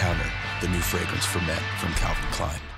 Encounter, the new fragrance for men from Calvin Klein.